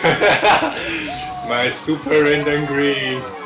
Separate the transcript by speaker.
Speaker 1: ハハハ Nice, super red and green.